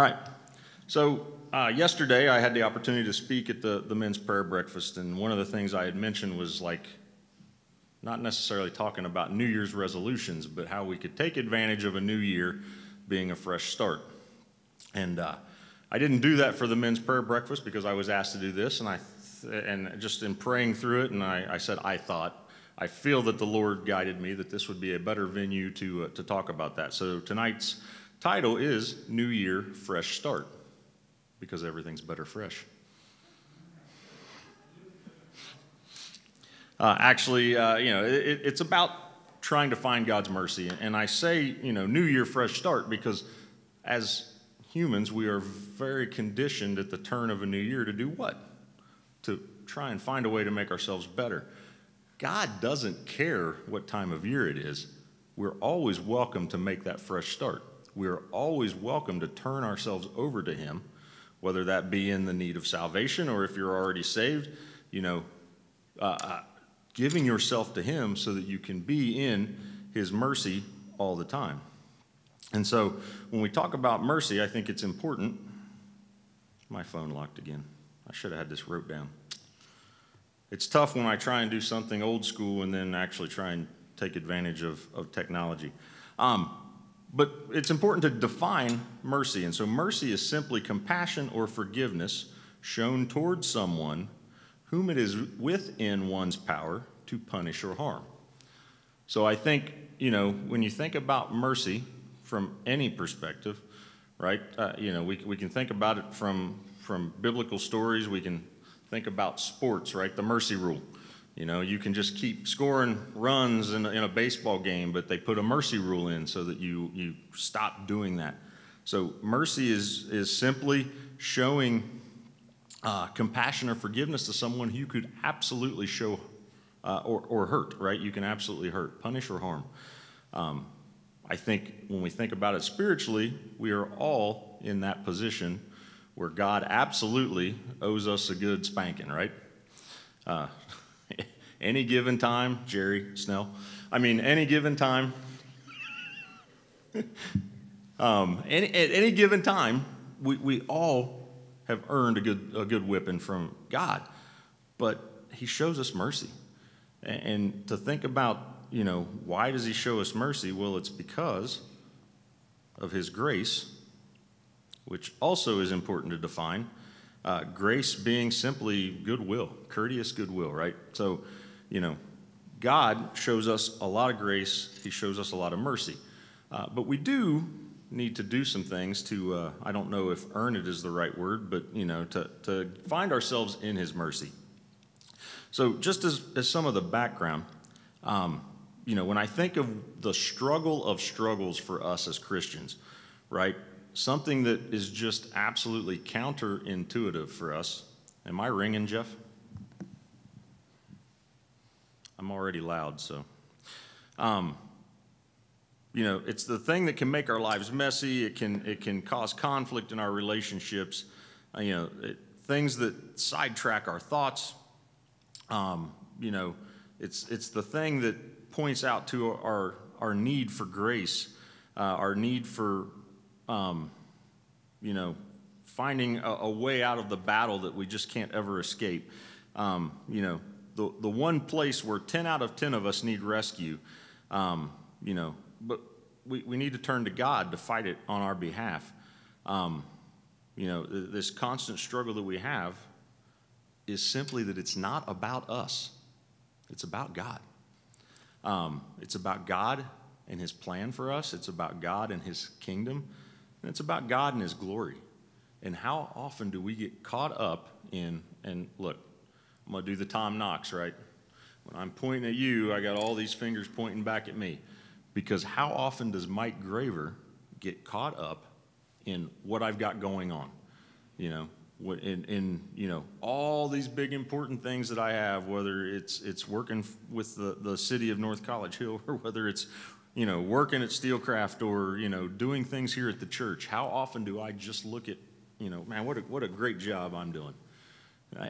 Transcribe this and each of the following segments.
All right. So uh, yesterday I had the opportunity to speak at the, the men's prayer breakfast, and one of the things I had mentioned was like not necessarily talking about New Year's resolutions, but how we could take advantage of a new year being a fresh start. And uh, I didn't do that for the men's prayer breakfast because I was asked to do this, and I and just in praying through it, and I, I said I thought. I feel that the Lord guided me that this would be a better venue to, uh, to talk about that. So tonight's title is New Year, Fresh Start, because everything's better fresh. Uh, actually, uh, you know, it, it's about trying to find God's mercy. And I say, you know, New Year, fresh start, because as humans, we are very conditioned at the turn of a new year to do what? To try and find a way to make ourselves better. God doesn't care what time of year it is. We're always welcome to make that fresh start we are always welcome to turn ourselves over to Him, whether that be in the need of salvation or if you're already saved, you know, uh, uh, giving yourself to Him so that you can be in His mercy all the time. And so when we talk about mercy, I think it's important. My phone locked again. I should have had this wrote down. It's tough when I try and do something old school and then actually try and take advantage of, of technology. Um, but it's important to define mercy. And so, mercy is simply compassion or forgiveness shown towards someone whom it is within one's power to punish or harm. So, I think, you know, when you think about mercy from any perspective, right, uh, you know, we, we can think about it from, from biblical stories, we can think about sports, right, the mercy rule. You know, you can just keep scoring runs in a, in a baseball game, but they put a mercy rule in so that you, you stop doing that. So, mercy is, is simply showing uh, compassion or forgiveness to someone who could absolutely show uh, or, or hurt, right? You can absolutely hurt, punish, or harm. Um, I think when we think about it spiritually, we are all in that position where God absolutely owes us a good spanking, right? Uh, any given time, Jerry Snell, I mean, any given time, um, any, at any given time, we, we all have earned a good, a good whipping from God. But He shows us mercy. And, and to think about, you know, why does He show us mercy? Well, it's because of His grace, which also is important to define. Uh, grace being simply goodwill, courteous goodwill, right? So, you know, God shows us a lot of grace, He shows us a lot of mercy. Uh, but we do need to do some things to, uh, I don't know if earn it is the right word, but, you know, to, to find ourselves in His mercy. So, just as, as some of the background, um, you know, when I think of the struggle of struggles for us as Christians, right? Something that is just absolutely counterintuitive for us. Am I ringing, Jeff? I'm already loud, so. Um, you know, it's the thing that can make our lives messy. It can it can cause conflict in our relationships. Uh, you know, it, things that sidetrack our thoughts. Um, you know, it's it's the thing that points out to our our need for grace, uh, our need for, um, you know, finding a, a, way out of the battle that we just can't ever escape. Um, you know, the, the one place where 10 out of 10 of us need rescue, um, you know, but we, we need to turn to God to fight it on our behalf. Um, you know, this constant struggle that we have is simply that it's not about us, it's about God. Um, it's about God and His plan for us, it's about God and His kingdom, and it's about God and His glory. And how often do we get caught up in, and look, I'm going to do the Tom Knox, right? When I'm pointing at you, I got all these fingers pointing back at me. Because how often does Mike Graver get caught up in what I've got going on? You know, in, in, you know all these big important things that I have, whether it's it's working with the, the city of North College Hill or whether it's you know working at Steelcraft or you know doing things here at the church. How often do I just look at you know man what a, what a great job I'm doing?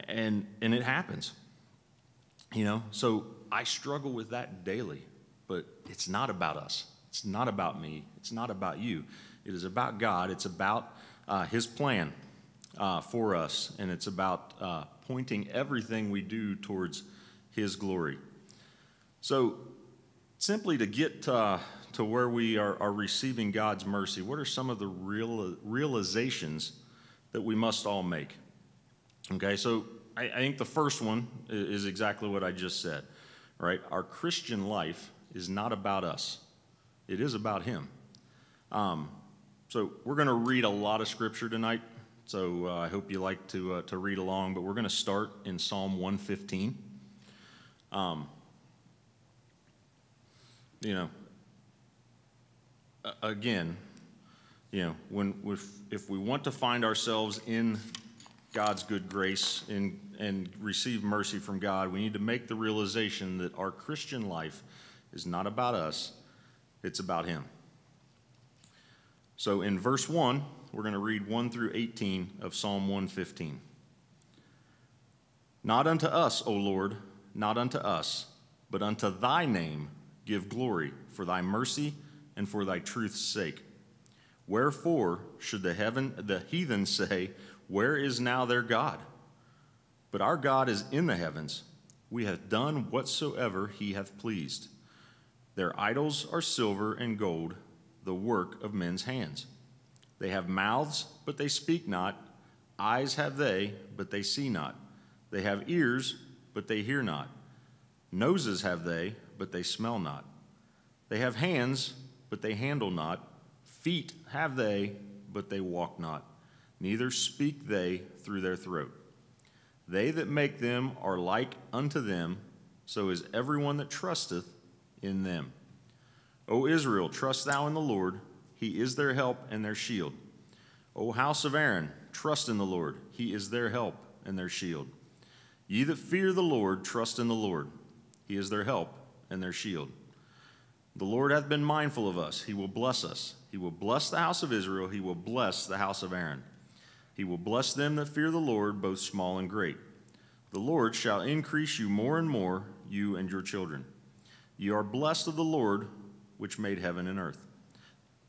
And, and it happens. You know, so I struggle with that daily, but it's not about us. It's not about me. It's not about you. It is about God. It's about uh, His plan uh, for us, and it's about uh, pointing everything we do towards His glory. So, simply to get uh, to where we are, are receiving God's mercy, what are some of the real, realizations that we must all make? Okay, so I, I think the first one is exactly what I just said, right? Our Christian life is not about us, it is about Him. Um, so we're going to read a lot of scripture tonight. So uh, I hope you like to, uh, to read along, but we're going to start in Psalm 115. Um, you know, again, you know, when if, if we want to find ourselves in God's good grace and, and receive mercy from God, we need to make the realization that our Christian life is not about us, it's about Him. So in verse 1, we're going to read 1 through 18 of Psalm 115. Not unto us, O Lord, not unto us, but unto thy name give glory for thy mercy and for thy truth's sake. Wherefore should the heaven the heathen say, Where is now their God? But our God is in the heavens. We have done whatsoever he hath pleased. Their idols are silver and gold, the work of men's hands. They have mouths, but they speak not. Eyes have they, but they see not. They have ears, but they hear not. Noses have they, but they smell not. They have hands, but they handle not. Feet have they, but they walk not. Neither speak they through their throat. They that make them are like unto them, so is everyone that trusteth in them. O Israel, trust thou in the Lord. He is their help and their shield. O house of Aaron, trust in the Lord. He is their help and their shield. Ye that fear the Lord, trust in the Lord. He is their help and their shield. The Lord hath been mindful of us. He will bless us. He will bless the house of Israel. He will bless the house of Aaron. He will bless them that fear the Lord, both small and great. The Lord shall increase you more and more, you and your children. Ye are blessed of the Lord, which made heaven and earth.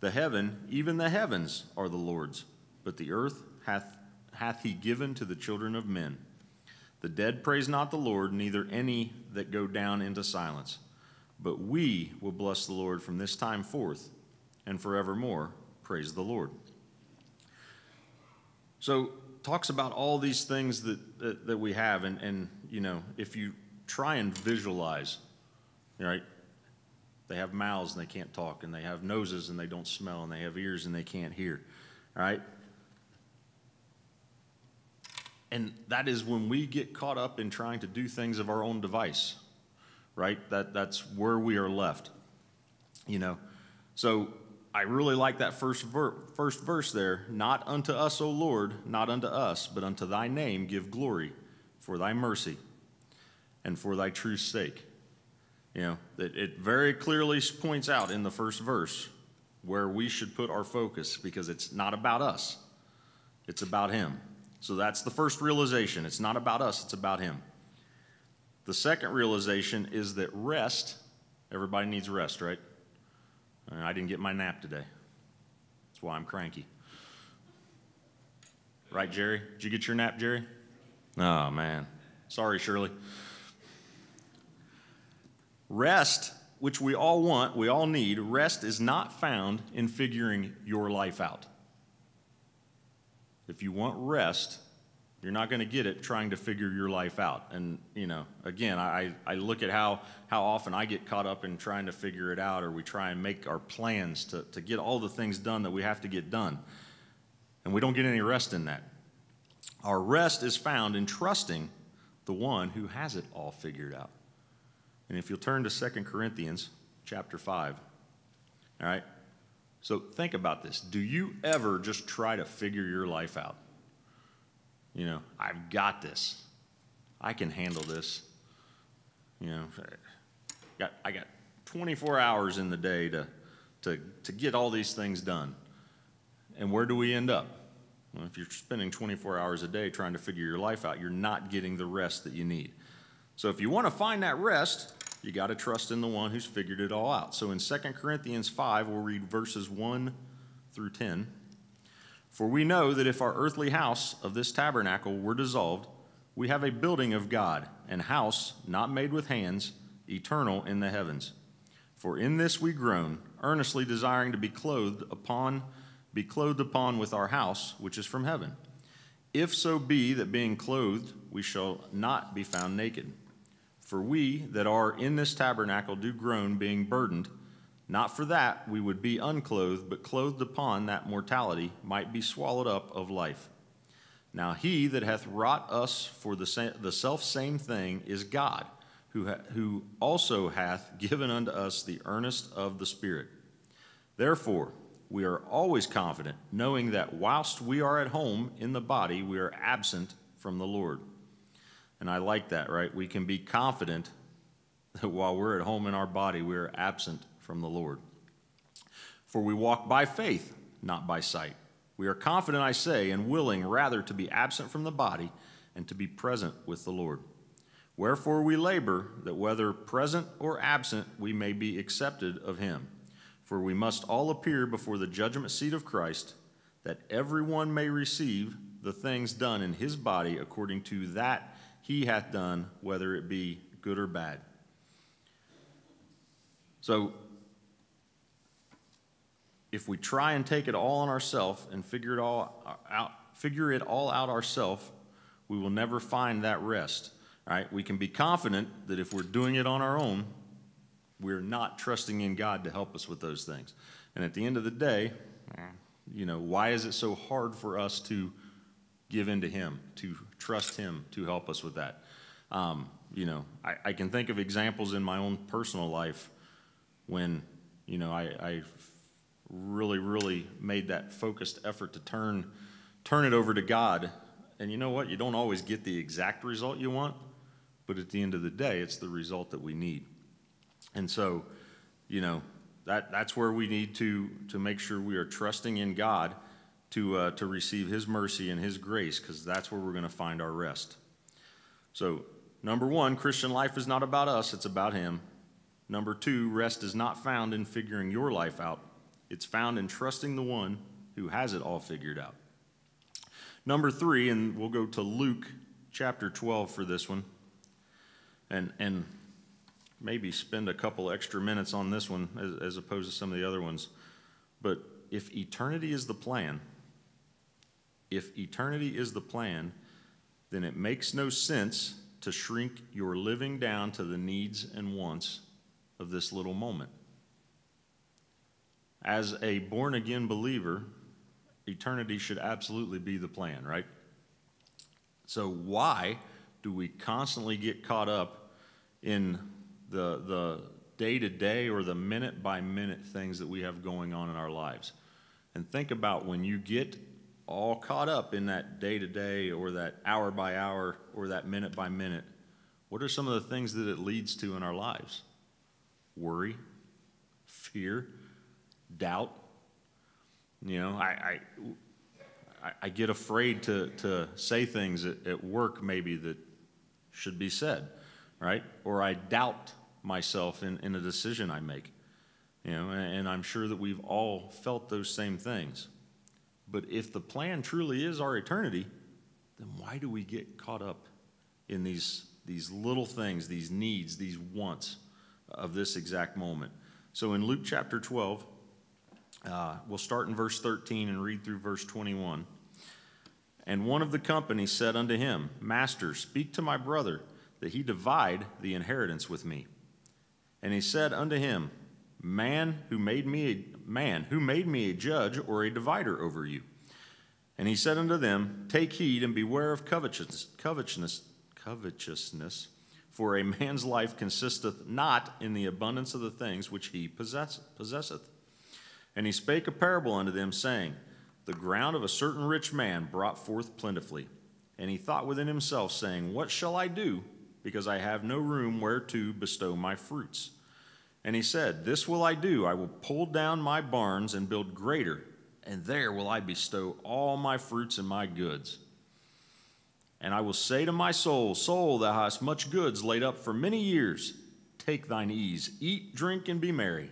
The heaven, even the heavens, are the Lord's, but the earth hath, hath he given to the children of men. The dead praise not the Lord, neither any that go down into silence. But we will bless the Lord from this time forth and forevermore. Praise the Lord. So, talks about all these things that, that, that we have, and, and, you know, if you try and visualize, right, they have mouths and they can't talk, and they have noses and they don't smell, and they have ears and they can't hear, right? And that is when we get caught up in trying to do things of our own device, right? That, that's where we are left, you know? So I really like that first, ver- first verse there. Not unto us, O Lord, not unto us, but unto thy name give glory for thy mercy and for thy truth's sake. You know, that it very clearly points out in the first verse where we should put our focus because it's not about us, it's about Him. So that's the first realization. It's not about us, it's about Him. The second realization is that rest, everybody needs rest, right? Uh, I didn't get my nap today. That's why I'm cranky. Right, Jerry? Did you get your nap, Jerry? Oh, man. Sorry, Shirley. Rest, which we all want, we all need, rest is not found in figuring your life out. If you want rest, you're not going to get it trying to figure your life out. And, you know, again, I, I look at how, how often I get caught up in trying to figure it out, or we try and make our plans to, to get all the things done that we have to get done. And we don't get any rest in that. Our rest is found in trusting the one who has it all figured out. And if you'll turn to 2 Corinthians chapter 5, all right? So think about this. Do you ever just try to figure your life out? You know, I've got this. I can handle this. You know, got, I got 24 hours in the day to, to, to get all these things done. And where do we end up? Well, if you're spending 24 hours a day trying to figure your life out, you're not getting the rest that you need. So if you want to find that rest, you got to trust in the one who's figured it all out. So in 2 Corinthians 5, we'll read verses 1 through 10. For we know that if our earthly house of this tabernacle were dissolved, we have a building of God, an house not made with hands, eternal in the heavens. For in this we groan, earnestly desiring to be clothed upon, be clothed upon with our house, which is from heaven. If so be that being clothed, we shall not be found naked. For we that are in this tabernacle do groan, being burdened not for that we would be unclothed, but clothed upon that mortality might be swallowed up of life. Now he that hath wrought us for the, the self same thing is God, who, ha- who also hath given unto us the earnest of the Spirit. Therefore, we are always confident, knowing that whilst we are at home in the body, we are absent from the Lord. And I like that, right? We can be confident that while we're at home in our body, we are absent from the Lord. For we walk by faith, not by sight. We are confident, I say, and willing rather to be absent from the body and to be present with the Lord. Wherefore we labor that whether present or absent we may be accepted of him. For we must all appear before the judgment seat of Christ, that everyone may receive the things done in his body according to that he hath done, whether it be good or bad. So if we try and take it all on ourselves and figure it all out, figure it all out ourselves, we will never find that rest. Right? We can be confident that if we're doing it on our own, we're not trusting in God to help us with those things. And at the end of the day, you know, why is it so hard for us to give in to Him, to trust Him to help us with that? Um, you know, I, I, can think of examples in my own personal life when, you know, I, I really, really made that focused effort to turn, turn it over to God. And you know what? You don't always get the exact result you want, but at the end of the day, it's the result that we need. And so, you know, that, that's where we need to, to make sure we are trusting in God to, uh, to receive His mercy and His grace, because that's where we're going to find our rest. So, number one, Christian life is not about us, it's about Him. Number two, rest is not found in figuring your life out, it's found in trusting the one who has it all figured out. Number three, and we'll go to Luke chapter 12 for this one, and, and maybe spend a couple extra minutes on this one as, as opposed to some of the other ones. But if eternity is the plan, if eternity is the plan, then it makes no sense to shrink your living down to the needs and wants of this little moment. As a born again believer, eternity should absolutely be the plan, right? So, why do we constantly get caught up in the, the day to day or the minute by minute things that we have going on in our lives? And think about when you get all caught up in that day to day or that hour by hour or that minute by minute, what are some of the things that it leads to in our lives? Worry, fear, doubt. You know, I, I, I get afraid to, to say things at, at work maybe that should be said, right? Or I doubt myself in, in a decision I make. You know, and, and I'm sure that we've all felt those same things. But if the plan truly is our eternity, then why do we get caught up in these, these little things, these needs, these wants of this exact moment? So in Luke chapter 12, uh, we'll start in verse 13 and read through verse 21. And one of the company said unto him, Master, speak to my brother that he divide the inheritance with me. And he said unto him, Man who made me a man who made me a judge or a divider over you. And he said unto them, Take heed and beware of covetousness, covetousness, covetousness, for a man's life consisteth not in the abundance of the things which he possess, possesseth. And he spake a parable unto them, saying, The ground of a certain rich man brought forth plentifully. And he thought within himself, saying, What shall I do, because I have no room where to bestow my fruits? And he said, This will I do. I will pull down my barns and build greater, and there will I bestow all my fruits and my goods. And I will say to my soul, Soul, thou hast much goods laid up for many years. Take thine ease, eat, drink, and be merry.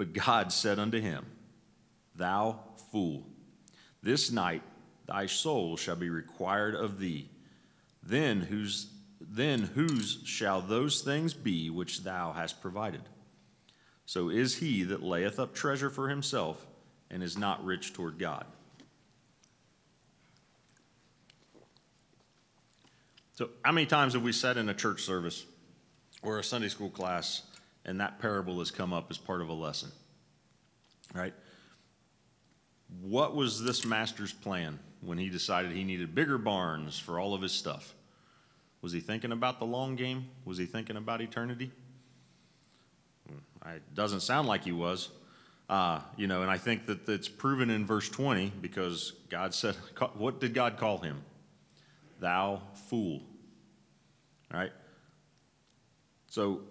But God said unto him, Thou fool, This night thy soul shall be required of thee. Then whose then whose shall those things be which thou hast provided? So is he that layeth up treasure for himself and is not rich toward God. So, how many times have we sat in a church service or a Sunday school class and that parable has come up as part of a lesson? Right? What was this master's plan when he decided he needed bigger barns for all of his stuff? Was he thinking about the long game? Was he thinking about eternity? It doesn't sound like he was. Uh, you know, and I think that it's proven in verse 20 because God said, What did God call him? Thou fool. Right? So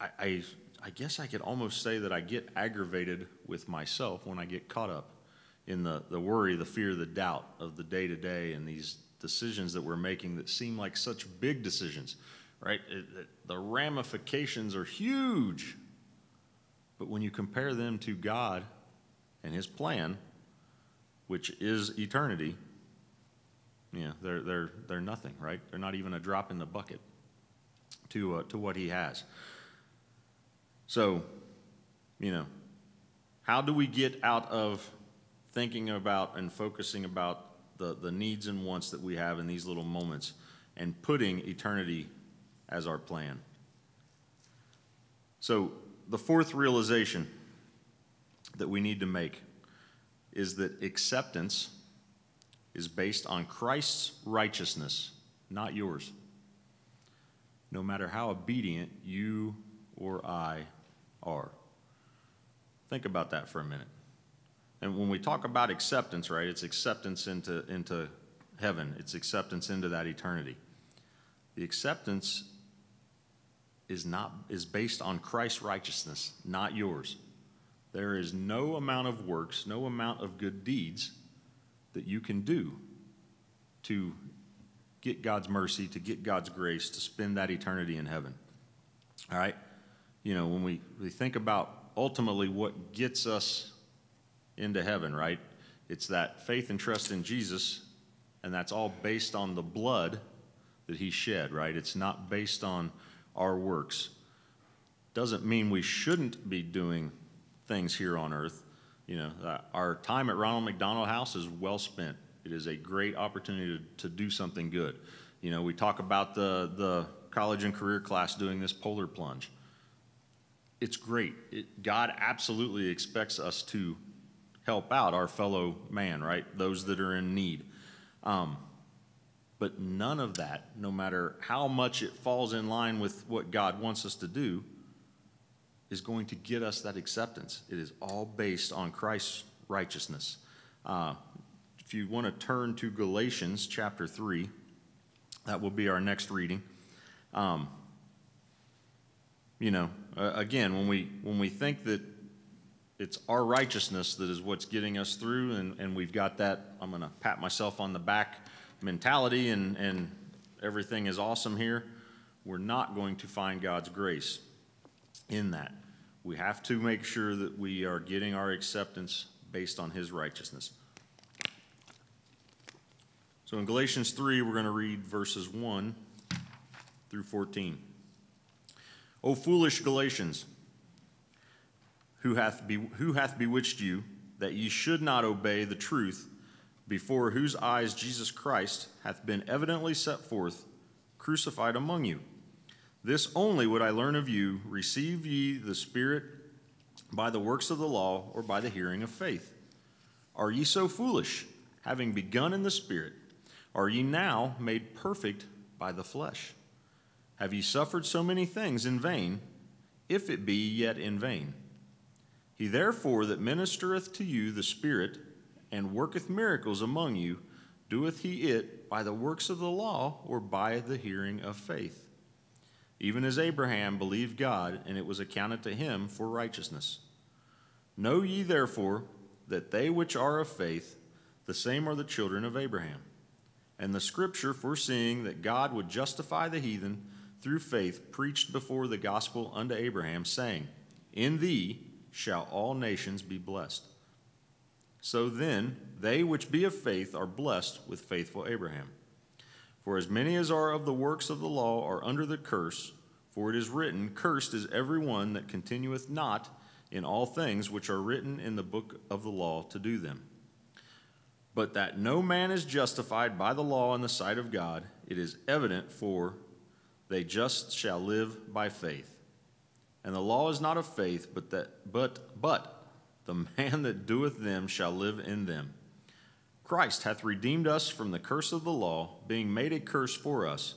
I, I, guess I could almost say that I get aggravated with myself when I get caught up in the, the worry, the fear, the doubt of the day to day and these decisions that we're making that seem like such big decisions, right? It, it, the ramifications are huge. But when you compare them to God and His plan, which is eternity, yeah, they're, they're, they're nothing, right? They're not even a drop in the bucket to, uh, to what He has. So, you know, how do we get out of thinking about and focusing about the, the needs and wants that we have in these little moments and putting eternity as our plan? So, the fourth realization that we need to make is that acceptance is based on Christ's righteousness, not yours. No matter how obedient you or I are. Think about that for a minute. And when we talk about acceptance, right, it's acceptance into, into heaven, it's acceptance into that eternity. The acceptance is not is based on Christ's righteousness, not yours. There is no amount of works, no amount of good deeds that you can do to get God's mercy, to get God's grace, to spend that eternity in heaven. All right? You know, when we, we think about ultimately what gets us into heaven, right? It's that faith and trust in Jesus, and that's all based on the blood that he shed, right? It's not based on our works. Doesn't mean we shouldn't be doing things here on earth. You know, uh, our time at Ronald McDonald House is well spent. It is a great opportunity to, to do something good. You know, we talk about the, the college and career class doing this polar plunge. It's great. It, God absolutely expects us to help out our fellow man, right? Those that are in need. Um, but none of that, no matter how much it falls in line with what God wants us to do, is going to get us that acceptance. It is all based on Christ's righteousness. Uh, if you want to turn to Galatians chapter 3, that will be our next reading. Um, you know, uh, again, when we, when we think that it's our righteousness that is what's getting us through, and, and we've got that, I'm going to pat myself on the back mentality and, and everything is awesome here, we're not going to find God's grace in that. We have to make sure that we are getting our acceptance based on His righteousness. So in Galatians 3, we're going to read verses 1 through 14. O foolish Galatians, who hath, be, who hath bewitched you, that ye should not obey the truth, before whose eyes Jesus Christ hath been evidently set forth, crucified among you. This only would I learn of you receive ye the Spirit by the works of the law or by the hearing of faith? Are ye so foolish, having begun in the Spirit? Are ye now made perfect by the flesh? Have ye suffered so many things in vain, if it be yet in vain? He therefore that ministereth to you the Spirit and worketh miracles among you, doeth he it by the works of the law or by the hearing of faith? Even as Abraham believed God, and it was accounted to him for righteousness. Know ye therefore that they which are of faith, the same are the children of Abraham. And the scripture, foreseeing that God would justify the heathen through faith, preached before the gospel unto Abraham, saying, In thee shall all nations be blessed. So then, they which be of faith are blessed with faithful Abraham. For as many as are of the works of the law are under the curse, for it is written, Cursed is every one that continueth not in all things which are written in the book of the law to do them. But that no man is justified by the law in the sight of God, it is evident, for they just shall live by faith. And the law is not of faith, but that but but the man that doeth them shall live in them. Christ hath redeemed us from the curse of the law, being made a curse for us.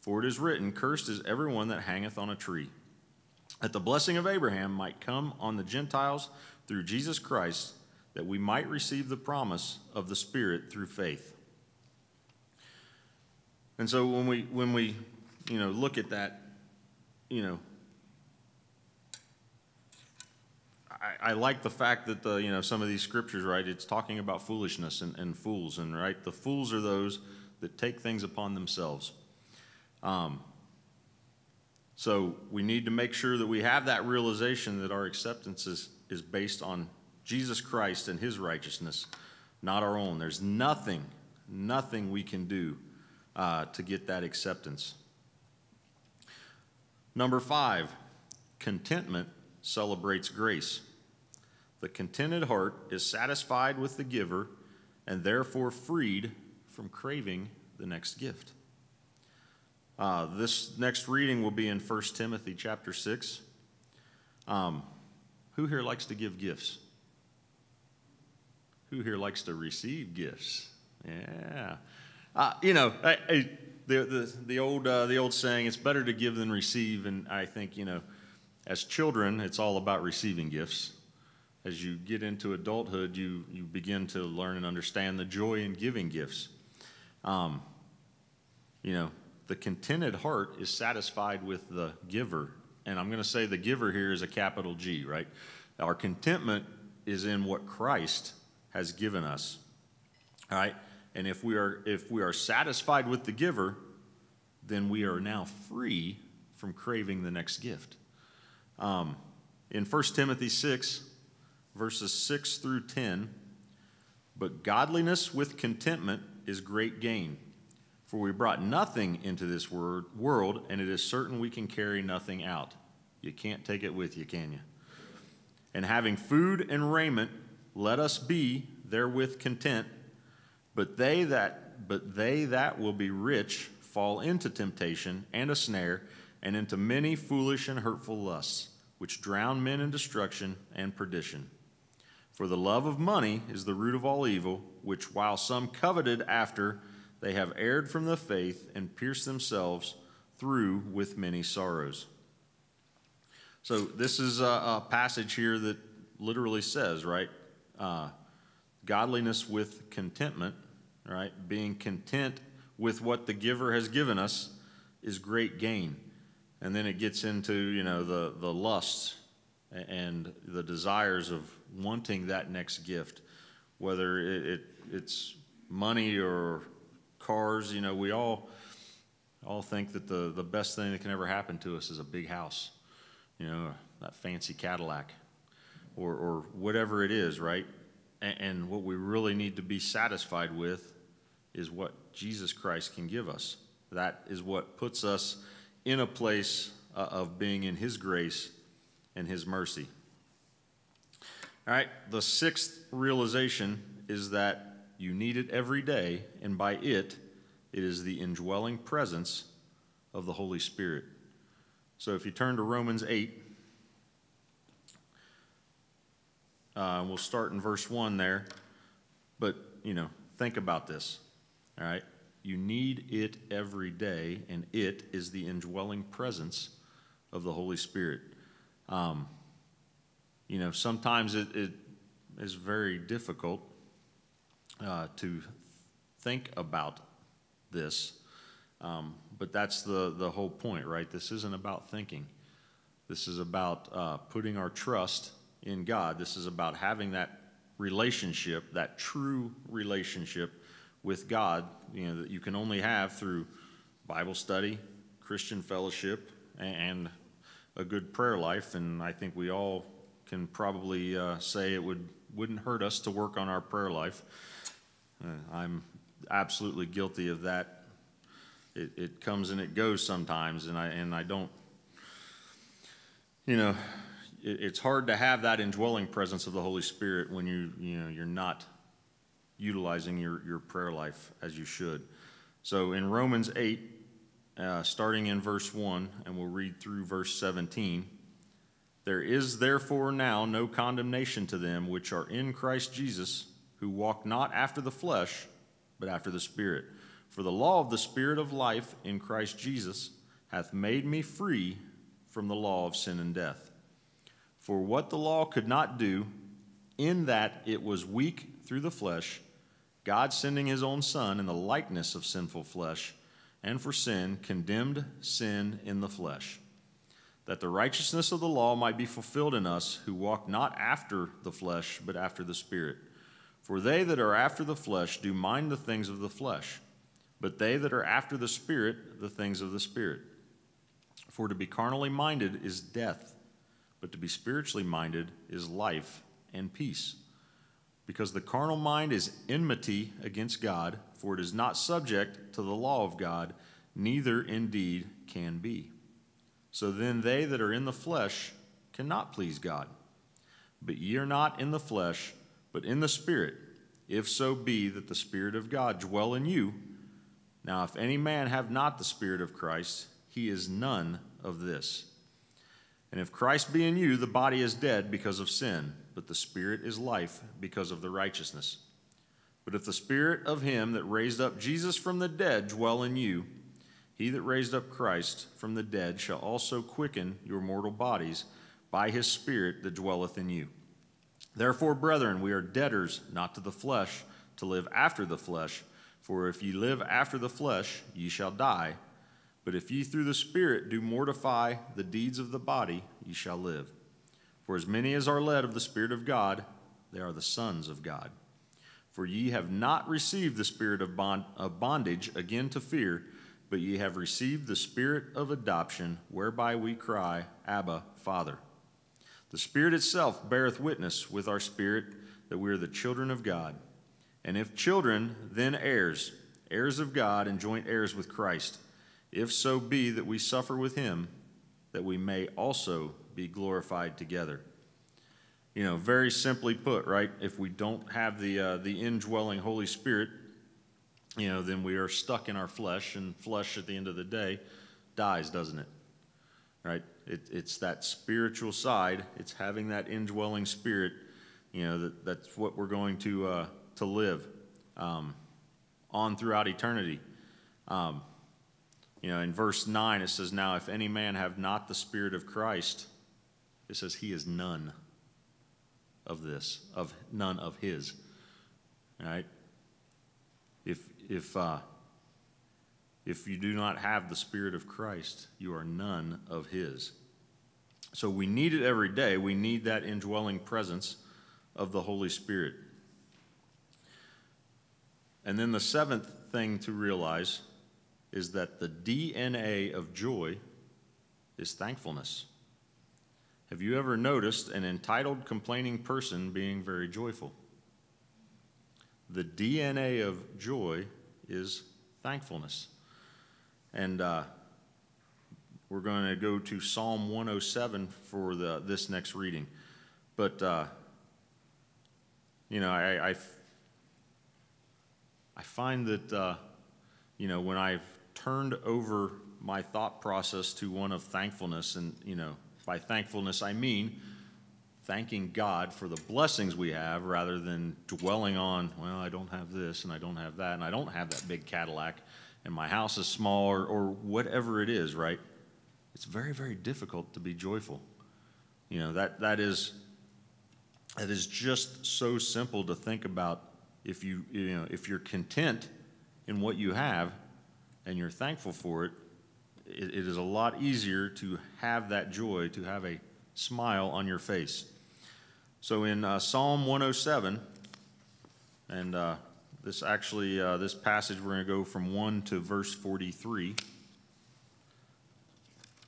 For it is written, Cursed is every one that hangeth on a tree that the blessing of Abraham might come on the Gentiles through Jesus Christ, that we might receive the promise of the Spirit through faith. And so when we when we you know look at that, you know, I, I like the fact that the you know some of these scriptures, right? It's talking about foolishness and, and fools, and right, the fools are those that take things upon themselves. Um, so we need to make sure that we have that realization that our acceptance is, is based on Jesus Christ and his righteousness, not our own. There's nothing, nothing we can do uh, to get that acceptance. Number five, contentment celebrates grace. The contented heart is satisfied with the giver and therefore freed from craving the next gift. Uh, this next reading will be in 1 Timothy chapter 6. Um, who here likes to give gifts? Who here likes to receive gifts? Yeah. Uh, you know, I, I, the, the, the, old, uh, the old saying, it's better to give than receive. And I think, you know, as children, it's all about receiving gifts. As you get into adulthood, you, you begin to learn and understand the joy in giving gifts. Um, you know, the contented heart is satisfied with the giver. And I'm going to say the giver here is a capital G, right? Our contentment is in what Christ has given us. All right? And if we are if we are satisfied with the giver, then we are now free from craving the next gift. Um, in 1 Timothy 6, verses 6 through 10, but godliness with contentment is great gain. For we brought nothing into this world, and it is certain we can carry nothing out. You can't take it with you, can you? And having food and raiment, let us be therewith content. But they that but they that will be rich fall into temptation and a snare, and into many foolish and hurtful lusts, which drown men in destruction and perdition. For the love of money is the root of all evil, which while some coveted after, they have erred from the faith and pierced themselves through with many sorrows. So, this is a, a passage here that literally says, right? Uh, godliness with contentment, right? Being content with what the giver has given us is great gain. And then it gets into, you know, the, the lusts and the desires of wanting that next gift, whether it, it, it's money or cars. You know, we all all think that the, the best thing that can ever happen to us is a big house, you know, that fancy Cadillac or, or whatever it is, right? And, and what we really need to be satisfied with is what Jesus Christ can give us. That is what puts us in a place uh, of being in His grace and His mercy. All right, the sixth realization is that you need it every day, and by it, it is the indwelling presence of the Holy Spirit. So if you turn to Romans 8, uh, we'll start in verse 1 there. But, you know, think about this. All right? You need it every day, and it is the indwelling presence of the Holy Spirit. Um, you know, sometimes it, it is very difficult uh, to think about this. Um, but that's the, the whole point, right? This isn't about thinking. This is about uh, putting our trust in God. This is about having that relationship, that true relationship with God, you know, that you can only have through Bible study, Christian fellowship, and a good prayer life. And I think we all can probably uh, say it would wouldn't hurt us to work on our prayer life. Uh, I'm absolutely guilty of that. It, it comes and it goes sometimes, and I and I don't. You know, it, it's hard to have that indwelling presence of the Holy Spirit when you you know you're not utilizing your your prayer life as you should. So in Romans eight, uh, starting in verse one, and we'll read through verse seventeen. There is therefore now no condemnation to them which are in Christ Jesus, who walk not after the flesh, but after the Spirit. For the law of the Spirit of life in Christ Jesus hath made me free from the law of sin and death. For what the law could not do, in that it was weak through the flesh, God sending his own Son in the likeness of sinful flesh, and for sin, condemned sin in the flesh that the righteousness of the law might be fulfilled in us who walk not after the flesh, but after the Spirit. For they that are after the flesh do mind the things of the flesh, but they that are after the Spirit, the things of the Spirit. For to be carnally minded is death, but to be spiritually minded is life and peace. Because the carnal mind is enmity against God, for it is not subject to the law of God, neither indeed can be. So then they that are in the flesh cannot please God. But ye are not in the flesh, but in the Spirit, if so be that the Spirit of God dwell in you. Now, if any man have not the Spirit of Christ, he is none of this. And if Christ be in you, the body is dead because of sin, but the Spirit is life because of the righteousness. But if the Spirit of him that raised up Jesus from the dead dwell in you, he that raised up Christ from the dead shall also quicken your mortal bodies by his Spirit that dwelleth in you. Therefore, brethren, we are debtors not to the flesh to live after the flesh. For if ye live after the flesh, ye shall die. But if ye through the Spirit do mortify the deeds of the body, ye shall live. For as many as are led of the Spirit of God, they are the sons of God. For ye have not received the spirit of, bond, of bondage again to fear but ye have received the Spirit of adoption, whereby we cry, Abba, Father. The Spirit itself beareth witness with our spirit that we are the children of God. And if children, then heirs, heirs of God and joint heirs with Christ, if so be that we suffer with him, that we may also be glorified together. You know, very simply put, right? If we don't have the, uh, the indwelling Holy Spirit, you know, then we are stuck in our flesh, and flesh at the end of the day dies, doesn't it? Right? It, it's that spiritual side. It's having that indwelling spirit. You know, that, that's what we're going to uh, to live um, on throughout eternity. Um, you know, in verse nine it says, "Now, if any man have not the spirit of Christ, it says he is none of this, of none of his." All right. If if, uh, if you do not have the Spirit of Christ, you are none of His. So we need it every day. We need that indwelling presence of the Holy Spirit. And then the seventh thing to realize is that the DNA of joy is thankfulness. Have you ever noticed an entitled, complaining person being very joyful? The DNA of joy is thankfulness. And uh, we're going to go to Psalm 107 for the, this next reading. But, uh, you know, I, I, I find that, uh, you know, when I've turned over my thought process to one of thankfulness, and, you know, by thankfulness I mean thanking God for the blessings we have rather than dwelling on, well, I don't have this and I don't have that and I don't have that big Cadillac and my house is small or, or whatever it is, right? It's very, very difficult to be joyful. You know, that, that is that is just so simple to think about if you you know if you're content in what you have and you're thankful for it, it, it is a lot easier to have that joy, to have a smile on your face. So in uh, Psalm 107, and uh, this actually, uh, this passage, we're going to go from 1 to verse 43.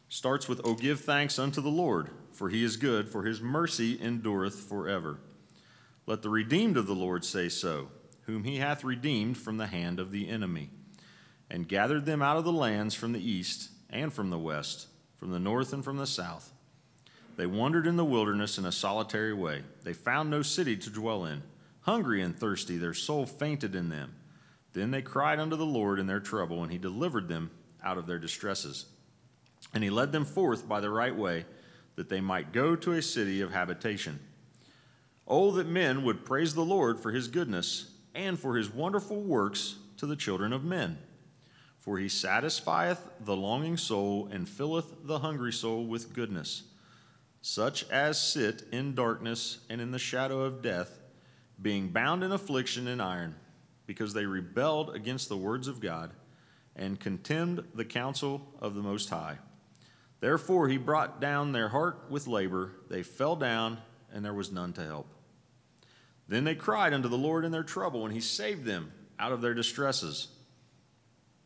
Starts with, O give thanks unto the Lord, for he is good, for his mercy endureth forever. Let the redeemed of the Lord say so, whom he hath redeemed from the hand of the enemy, and gathered them out of the lands from the east and from the west, from the north and from the south. They wandered in the wilderness in a solitary way. They found no city to dwell in. Hungry and thirsty, their soul fainted in them. Then they cried unto the Lord in their trouble, and he delivered them out of their distresses. And he led them forth by the right way, that they might go to a city of habitation. Oh, that men would praise the Lord for his goodness and for his wonderful works to the children of men. For he satisfieth the longing soul and filleth the hungry soul with goodness. Such as sit in darkness and in the shadow of death, being bound in affliction and iron, because they rebelled against the words of God and contemned the counsel of the Most High. Therefore he brought down their heart with labor. They fell down, and there was none to help. Then they cried unto the Lord in their trouble, and he saved them out of their distresses.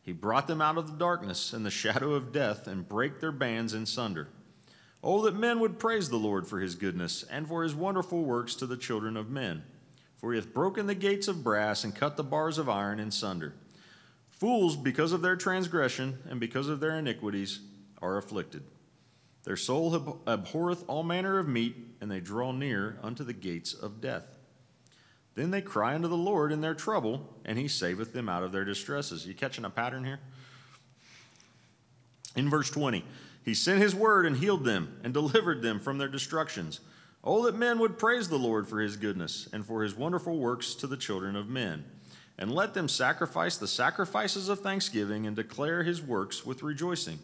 He brought them out of the darkness and the shadow of death, and brake their bands in sunder. Oh, that men would praise the Lord for his goodness, and for his wonderful works to the children of men. For he hath broken the gates of brass, and cut the bars of iron in sunder. Fools, because of their transgression and because of their iniquities, are afflicted. Their soul abhorreth all manner of meat, and they draw near unto the gates of death. Then they cry unto the Lord in their trouble, and he saveth them out of their distresses. You catching a pattern here? In verse 20, he sent his word and healed them and delivered them from their destructions. Oh, that men would praise the Lord for his goodness and for his wonderful works to the children of men. And let them sacrifice the sacrifices of thanksgiving and declare his works with rejoicing.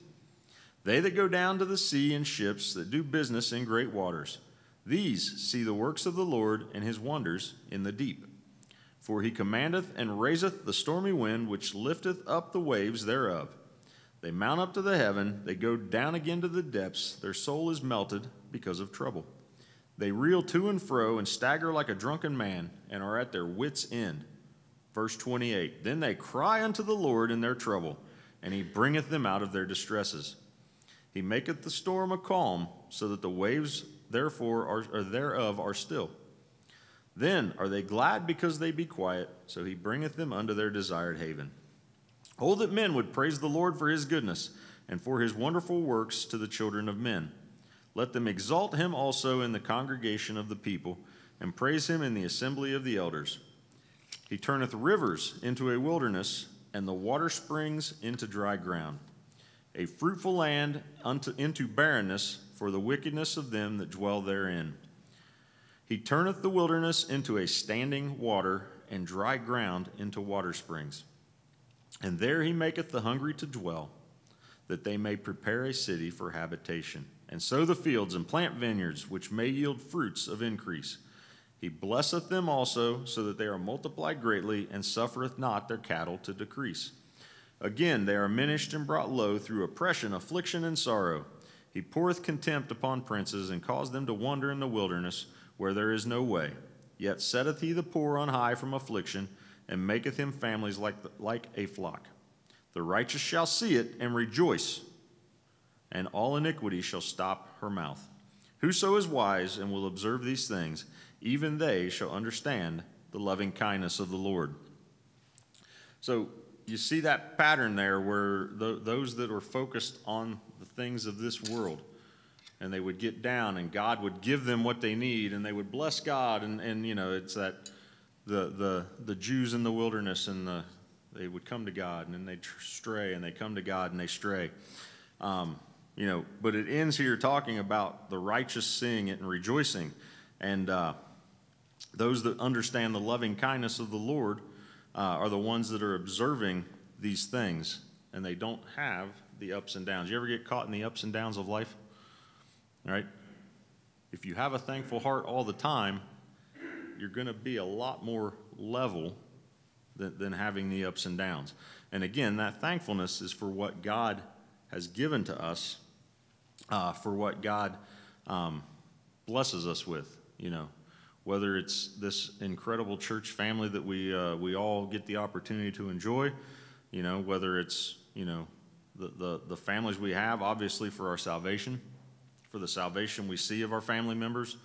They that go down to the sea in ships that do business in great waters. These see the works of the Lord and his wonders in the deep. For he commandeth and raiseth the stormy wind, which lifteth up the waves thereof. They mount up to the heaven, they go down again to the depths. Their soul is melted because of trouble. They reel to and fro and stagger like a drunken man, and are at their wits' end. Verse 28 Then they cry unto the Lord in their trouble, and he bringeth them out of their distresses. He maketh the storm a calm, so that the waves therefore are, or thereof are still. Then are they glad because they be quiet, so he bringeth them unto their desired haven. Oh, that men would praise the Lord for his goodness and for his wonderful works to the children of men. Let them exalt him also in the congregation of the people, and praise him in the assembly of the elders. He turneth rivers into a wilderness, and the water springs into dry ground, a fruitful land unto, into barrenness, for the wickedness of them that dwell therein. He turneth the wilderness into a standing water, and dry ground into water springs. And there he maketh the hungry to dwell, that they may prepare a city for habitation, and sow the fields and plant vineyards, which may yield fruits of increase. He blesseth them also, so that they are multiplied greatly, and suffereth not their cattle to decrease. Again, they are minished and brought low through oppression, affliction, and sorrow. He poureth contempt upon princes, and caused them to wander in the wilderness, where there is no way. Yet setteth he the poor on high from affliction, and maketh him families like, the, like a flock. The righteous shall see it and rejoice, and all iniquity shall stop her mouth. Whoso is wise and will observe these things, even they shall understand the loving kindness of the Lord. So you see that pattern there where the, those that are focused on things of this world and they would get down and God would give them what they need and they would bless God and, and you know it's that the, the, the Jews in the wilderness and the, they would come to God and then they'd stray and they come to God and they stray. Um, you know, but it ends here talking about the righteous seeing it and rejoicing. And uh, those that understand the loving kindness of the Lord uh, are the ones that are observing these things and they don't have the ups and downs. You ever get caught in the ups and downs of life? All right? If you have a thankful heart all the time, you're going to be a lot more level than, than having the ups and downs. And again, that thankfulness is for what God has given to us, uh, for what God um, blesses us with, you know. Whether it's this incredible church family that we, uh, we all get the opportunity to enjoy, you know, whether it's, you know, the, the, the families we have, obviously for our salvation, for the salvation we see of our family members,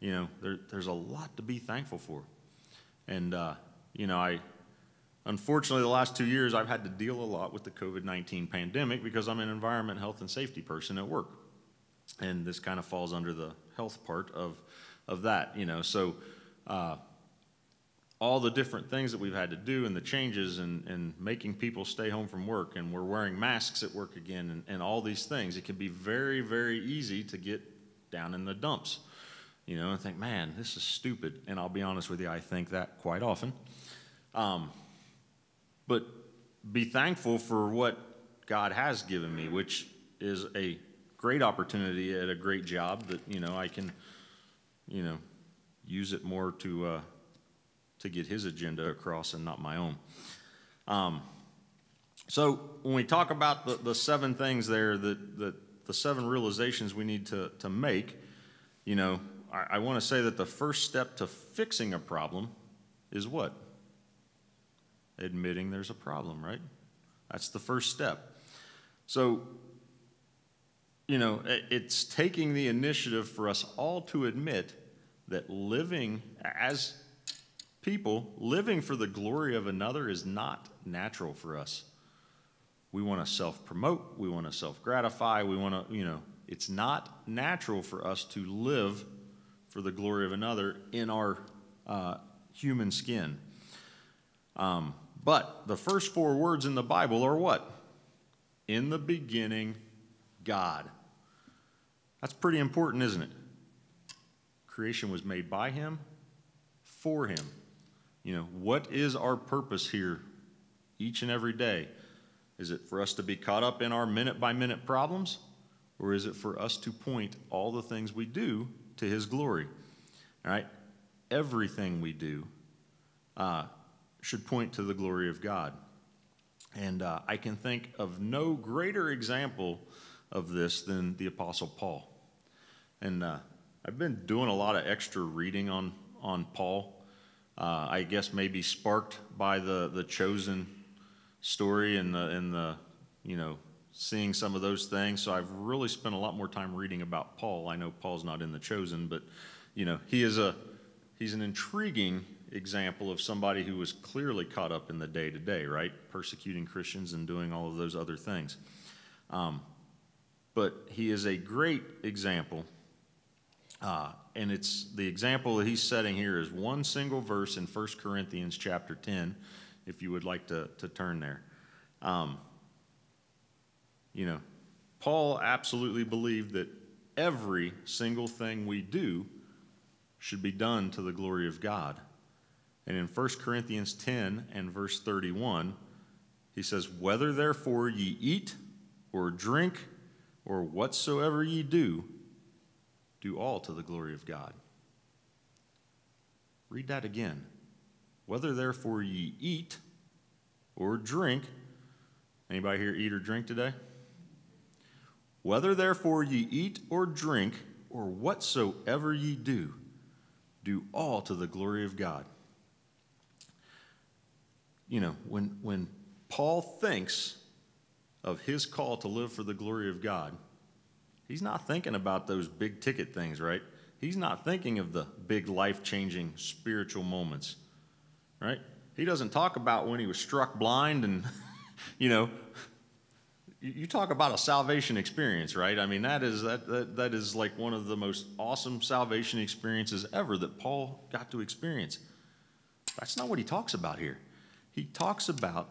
you know, there, there's a lot to be thankful for. And, uh, you know, I, unfortunately, the last two years, I've had to deal a lot with the COVID 19 pandemic because I'm an environment, health, and safety person at work. And this kind of falls under the health part of, of that, you know. So, uh, all the different things that we've had to do and the changes and, and making people stay home from work and we're wearing masks at work again and, and all these things, it can be very, very easy to get down in the dumps, you know, and think, man, this is stupid. And I'll be honest with you, I think that quite often. Um, but be thankful for what God has given me, which is a great opportunity at a great job that, you know, I can, you know, use it more to, uh, to get his agenda across and not my own. Um, so when we talk about the, the seven things there, that, that the seven realizations we need to, to make, you know, I, I want to say that the first step to fixing a problem is what? Admitting there's a problem, right? That's the first step. So, you know, it's taking the initiative for us all to admit that living as people, living for the glory of another is not natural for us. We want to self promote, we want to self gratify, we want to, you know, it's not natural for us to live for the glory of another in our uh, human skin. Um, but the first four words in the Bible are what? In the beginning, God. That's pretty important, isn't it? Creation was made by Him, for Him. You know, what is our purpose here each and every day? Is it for us to be caught up in our minute by minute problems? Or is it for us to point all the things we do to His glory? All right? Everything we do uh, should point to the glory of God. And uh, I can think of no greater example of this than the Apostle Paul. And uh, I've been doing a lot of extra reading on, on Paul uh, I guess maybe sparked by the, the chosen story and the, and the, you know, seeing some of those things. So I've really spent a lot more time reading about Paul. I know Paul's not in the chosen, but, you know, he is a, he's an intriguing example of somebody who was clearly caught up in the day to day, right? Persecuting Christians and doing all of those other things. Um, but he is a great example uh, and it's the example that he's setting here is one single verse in 1 Corinthians chapter 10, if you would like to, to turn there. Um, you know, Paul absolutely believed that every single thing we do should be done to the glory of God. And in 1 Corinthians 10 and verse 31, he says, Whether therefore ye eat or drink or whatsoever ye do, do all to the glory of God. Read that again. Whether therefore ye eat or drink, anybody here eat or drink today? Whether therefore ye eat or drink, or whatsoever ye do, do all to the glory of God. You know, when, when Paul thinks of his call to live for the glory of God, He's not thinking about those big ticket things, right? He's not thinking of the big life changing spiritual moments, right? He doesn't talk about when he was struck blind and, you know, you talk about a salvation experience, right? I mean, that is, that, that, that is like one of the most awesome salvation experiences ever that Paul got to experience. That's not what he talks about here. He talks about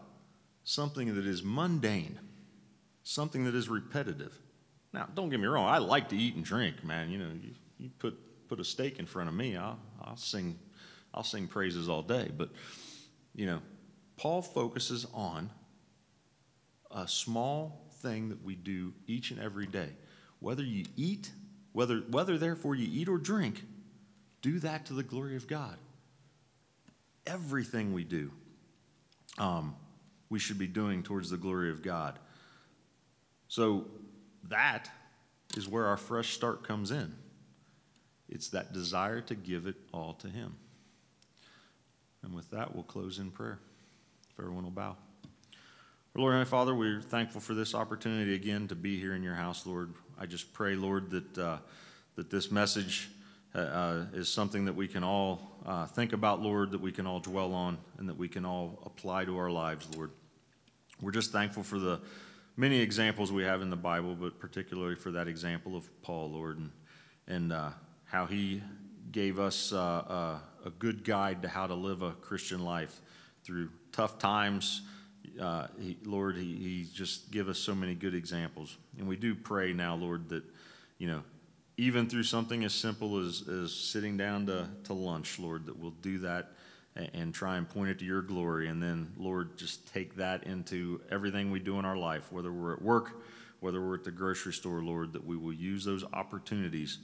something that is mundane, something that is repetitive. Now, don't get me wrong, I like to eat and drink, man. You know, you, you put, put a steak in front of me, I'll, I'll, sing, I'll sing praises all day. But, you know, Paul focuses on a small thing that we do each and every day. Whether you eat, whether, whether therefore you eat or drink, do that to the glory of God. Everything we do, um, we should be doing towards the glory of God. So that is where our fresh start comes in. It's that desire to give it all to Him. And with that, we'll close in prayer. If everyone will bow. Lord and Father, we're thankful for this opportunity again to be here in your house, Lord. I just pray, Lord, that, uh, that this message uh, uh, is something that we can all uh, think about, Lord, that we can all dwell on, and that we can all apply to our lives, Lord. We're just thankful for the many examples we have in the Bible, but particularly for that example of Paul, Lord, and, and uh, how he gave us uh, uh, a good guide to how to live a Christian life through tough times. Uh, he, Lord, he, he just give us so many good examples. And we do pray now, Lord, that, you know, even through something as simple as, as sitting down to, to lunch, Lord, that we'll do that and, try and point it to your glory. And then, Lord, just take that into everything we do in our life, whether we're at work, whether we're at the grocery store, Lord, that we will use those opportunities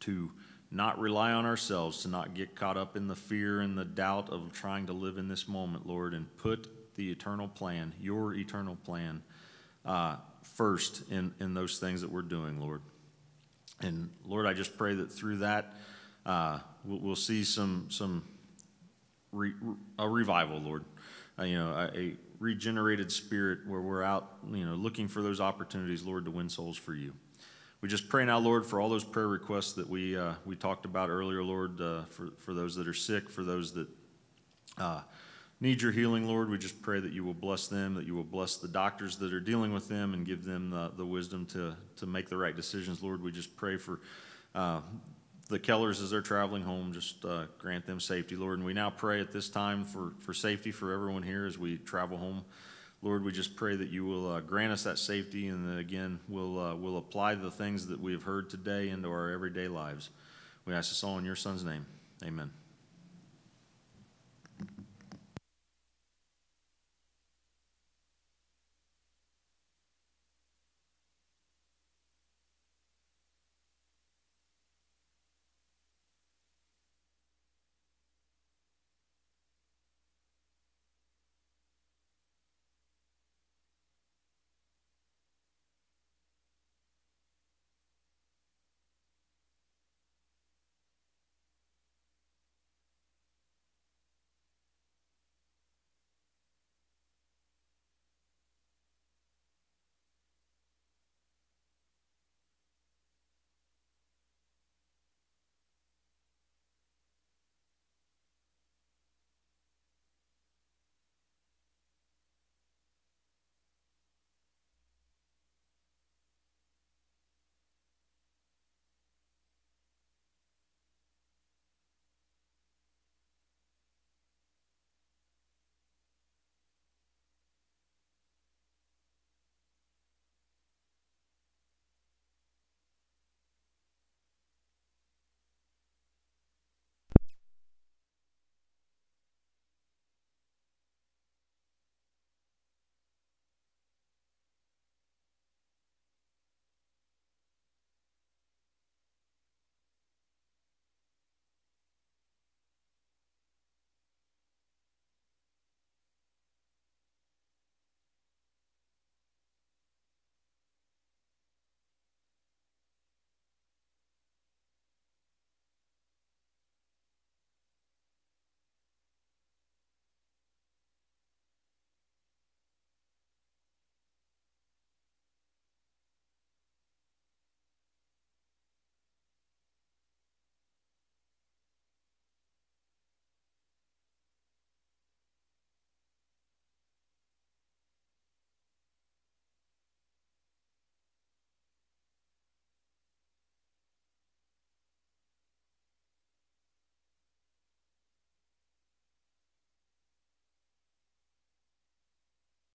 to not rely on ourselves, to not get caught up in the fear and the doubt of trying to live in this moment, Lord, and put the eternal plan, your eternal plan, uh, first in, in those things that we're doing, Lord. And Lord, I just pray that through that, uh, we'll, we'll, see some, some re, a revival, Lord. Uh, you know, a, a regenerated spirit where we're out, you know, looking for those opportunities, Lord, to win souls for you. We just pray now, Lord, for all those prayer requests that we, uh, we talked about earlier, Lord, uh, for, for those that are sick, for those that uh, need your healing, Lord. We just pray that you will bless them, that you will bless the doctors that are dealing with them and give them the, the wisdom to, to make the right decisions, Lord. We just pray for uh, the Kellers as they're traveling home, just uh, grant them safety, Lord. And we now pray at this time for, for safety for everyone here as we travel home. Lord, we just pray that you will uh, grant us that safety and that again we'll, uh, we'll apply the things that we have heard today into our everyday lives. We ask this all in your son's name. Amen.